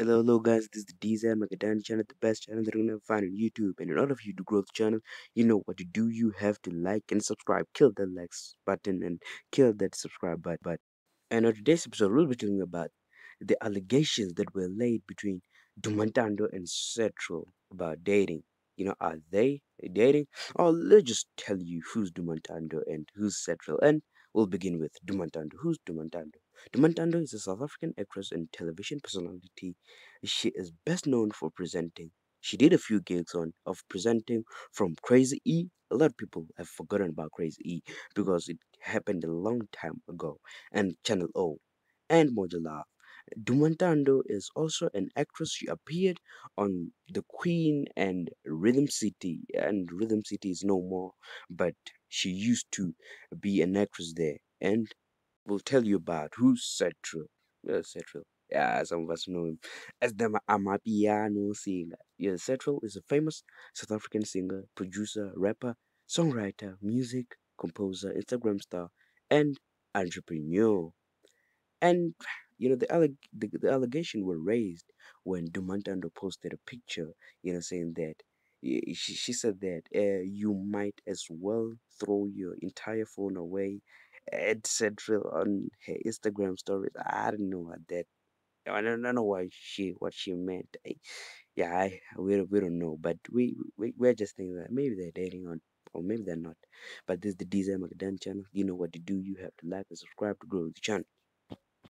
Hello, hello, guys. This is the DZ Magadani channel, the best channel that you're gonna find on YouTube. And in order for you to grow the channel, you know what to do. You have to like and subscribe. Kill that likes button and kill that subscribe button. And on today's episode, we'll be talking about the allegations that were laid between Duma Ntando and Sir Trill about dating. You know, are they dating? Or let's just tell you who's Duma Ntando and who's Sir Trill. And we'll begin with Duma Ntando. Who's Duma Ntando? Duma Ntando is a South African actress and television personality. She is best known for presenting. She did a few gigs on of presenting from Crazy E. A lot of people have forgotten about Crazy E because it happened a long time ago. And Channel O and Love. Duma Ntando is also an actress. She appeared on The Queen and Rhythm City, and Rhythm City is no more, but she used to be an actress there. And we'll tell you about Sir Trill. Uh, Sir Trill. Yeah, some of us know him as the Ma- Amapiano singer. Yeah, Sir Trill is a famous South African singer, producer, rapper, songwriter, music composer, Instagram star, and entrepreneur. And you know the, alleg- the the allegation were raised when Duma Ntando posted a picture, you know, saying that she, she said that uh, you might as well throw your entire phone away, etc. on her Instagram stories. I don't know what that. I don't, I don't know why she what she meant. I, yeah, I we don't, we don't know, but we we we're just thinking that maybe they're dating on. Or maybe they're not. But this is the DZ McDan channel. You know what to do. You have to like and subscribe to grow the channel.